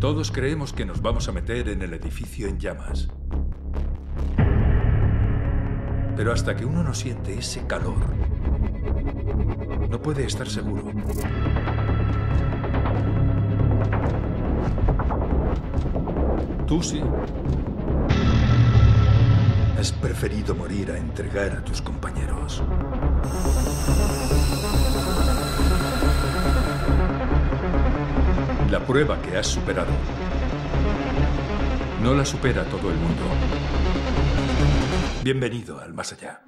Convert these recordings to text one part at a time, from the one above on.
Todos creemos que nos vamos a meter en el edificio en llamas. Pero hasta que uno no siente ese calor, no puede estar seguro. Tú sí. Has preferido morir a entregar a tus compañeros. La prueba que has superado no la supera todo el mundo. Bienvenido al más allá.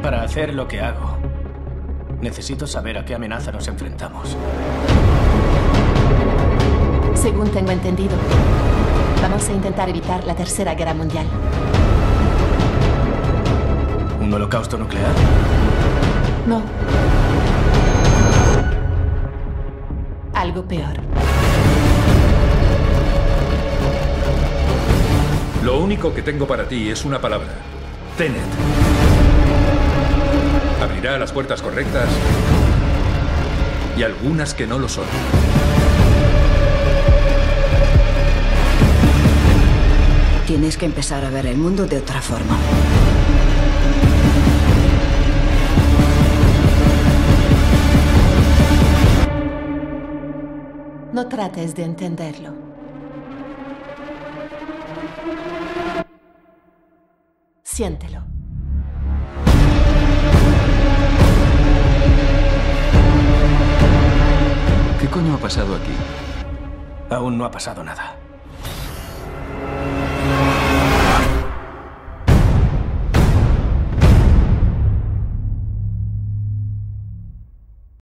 Para hacer lo que hago, necesito saber a qué amenaza nos enfrentamos. Según tengo entendido, vamos a intentar evitar la Tercera Guerra Mundial. ¿Un holocausto nuclear? No. Algo peor. Lo único que tengo para ti es una palabra. Tenet. Abrirá las puertas correctas y algunas que no lo son. Tienes que empezar a ver el mundo de otra forma. No trates de entenderlo. Siéntelo. ¿Qué coño ha pasado aquí? Aún no ha pasado nada.